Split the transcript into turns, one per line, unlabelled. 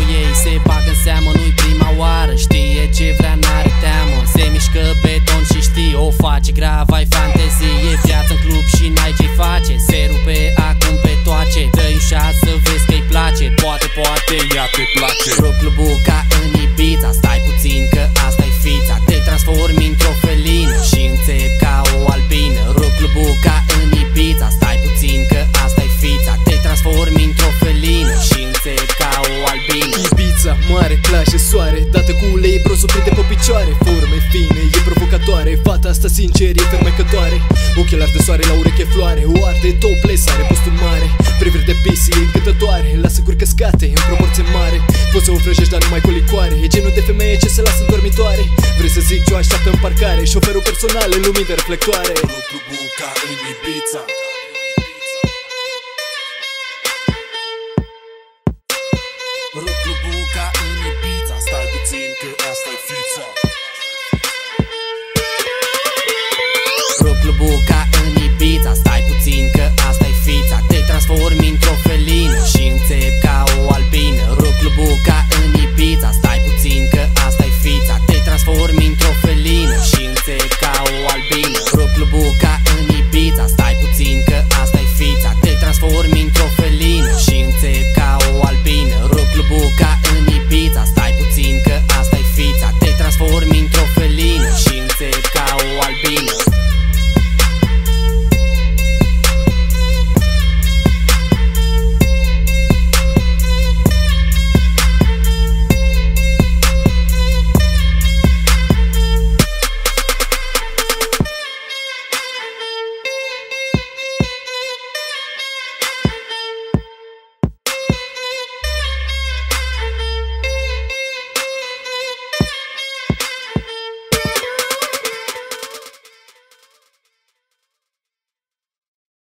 cum să o iei Se bagă în seamă, nu-i prima oară. Știe ce vrea, n-are teamă. Se mișcă beton și știi O face grav, ai fantezie. Viață în club și n-ai ce face. Se rupe acum pe toace. Dă-i ușa să vezi că-i place. Poate, poate,
ea te place.
Rup clubul ca în Ibiza. Stai puțin că asta e fița. Te transformi
mare, plajă, soare Dată cu ulei, bronzul prinde pe picioare. Forme fine, e provocatoare Fata asta sincer e fermecătoare Ochelari de soare la ureche floare O arde topless, are postul mare. Priviri de pisi, e încântătoare Lasă curi căscate, în proporție mare. Poți să o vrăjești, dar numai cu licoare E genul de femeie ce se lasă în dormitoare. Vrei să zic ce o așteaptă în parcare Șoferul personal în lumini de reflectoare.
Clubul ca în Ibiza
buca în Ibiza Stai puțin că asta e fița. Te transformi într-o felină și înțep ca o albină. Rup buca în Ibiza Stai puțin că asta e fița. Te transformi într-o felină și înțep ca o albină. Rup buca în Ibiza Stai puțin că asta e fița. Te transformi într-o felină și înțep ca o albină. Rup buca în Ibiza Stai puțin că asta e fița. Te transformi într-o felină